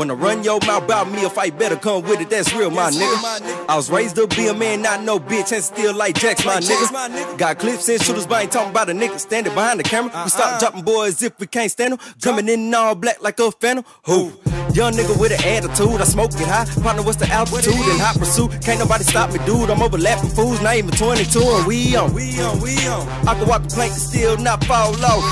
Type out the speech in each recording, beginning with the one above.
When I run your mouth about me, a fight better come with it, that's real, my nigga. I was raised to be a man, not no bitch, and still like Jacks, my nigga. Got clips and shooters, but I ain't talking about a nigga standing behind the camera. We stop uh-huh. dropping boys if we can't stand them. Coming in all black like a phantom. Who? Young nigga with an attitude, I smoke it high. Partner, what's the altitude in hot pursuit? Can't nobody stop me, dude. I'm overlapping fools, not even 22, and we on. We on, we on. I can walk the plank and still not fall off.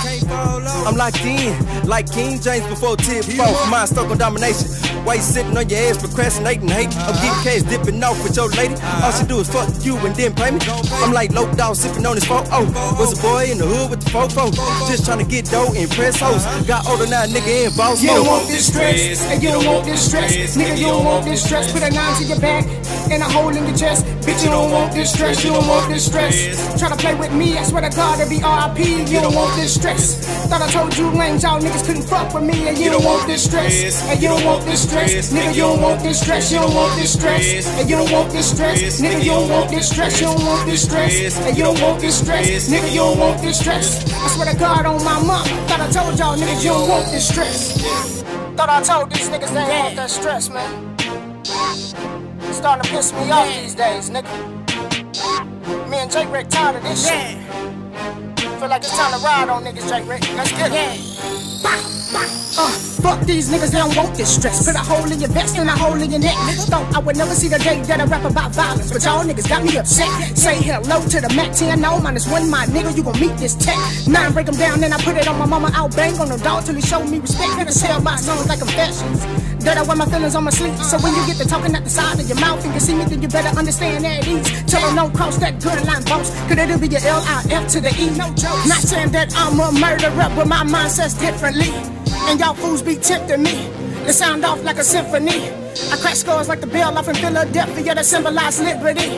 I'm locked in, like King James before tip off. Mind stuck on domination. Why you sitting on your ass procrastinating, hate? I'm getting uh-huh. cash dipping off with your lady. All she do is fuck you and then pay me. I'm like low dog sipping on his phone. Oh, was a boy in the hood with the fofo. Just trying to get dough and press hoes. Got older now, nigga in boss You don't want this stress, and you don't want this stress. Nigga, you don't want this stress. Put a nine to your back and a hole in your chest. Bitch, you don't want this stress, you don't want this stress. Try to play with me, I swear to God, it'll be RIP. You don't want this stress. Thought I told you lames, y'all niggas couldn't fuck with me, and you don't want this stress, and you don't want this stress. Nigga, you don't want this stress, you don't want this stress, and you don't want this stress. Nigga, you don't want this stress, you don't want this stress, and you don't want this stress. Nigga, you don't want this stress. I swear to God on my mom, thought I told y'all niggas you don't want this stress. Thought I told these niggas they ain't want that stress, man. Starting to piss me off these days, nigga. Me and Jake Rick tired of this shit. Feel like it's time to ride on niggas, Jake Rick. Let's get it. Uh, fuck these niggas, they don't want this stress. Put a hole in your vest and a hole in your neck. Thought I would never see the day that I rap about violence, but y'all niggas got me upset. Say hello to the Mac 10, no minus one, my nigga, you gon' meet this tech. Nine break them down, then I put it on my mama, I'll bang on the dog till he show me respect. Better sell my songs like confessions. That I wear my feelings on my sleeve. So when you get to talking at the side of your mouth and you see me, then you better understand that ease. Tell don't cross that good line, boss. Could it'll be your L-I-F to the E. No joke. Not saying that I'm a murderer, but my mindset's differently. And y'all fools be tempting me. It sound off like a symphony. I crack scores like the bell off in Philadelphia that symbolize liberty.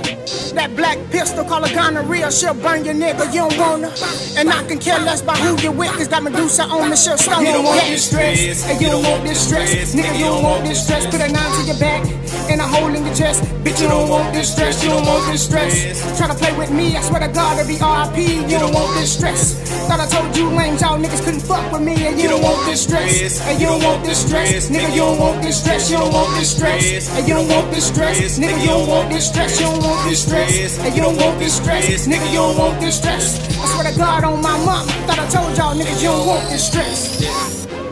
That black pistol called a gonorrhea, she'll burn your nigga, you don't wanna. And I can care less about who you with, cause that Medusa on me, she'll stone You don't want Yeah. this stress, And you don't want this stress. Nigga, you don't want this stress. Put a nine to your back and a hole in your chest. Bitch, you don't want this stress, you don't want this stress. Try to play with me, I swear to God, it'll be RIP. You don't want this stress. Thought I told you lames, y'all niggas couldn't fuck with me, and you don't want this stress. And you don't want this stress. Nigga, you don't want this stress, you don't want this stress. And you don't want this stress. Nigga, you don't want this stress, you don't want this stress. And you don't want this stress. Nigga, you don't want this stress. I swear to God on my mom, thought I told y'all niggas you don't want this stress.